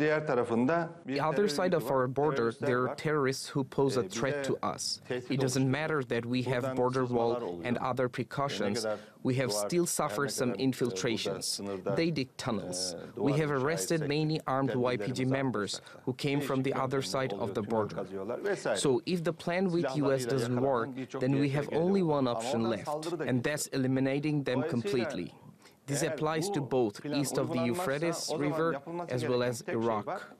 diğer tarafında bir The other side of our border, there are terrorists who pose a threat to us. It doesn't matter that we have border wall and other precautions. We have still suffered some infiltrations. They dig tunnels. We have arrested many armed YPG members who came from the other side of the border. So if the plan with US doesn't work, then we have only one option left, and that's eliminating them completely. This applies to both east of the Euphrates River as well as Iraq.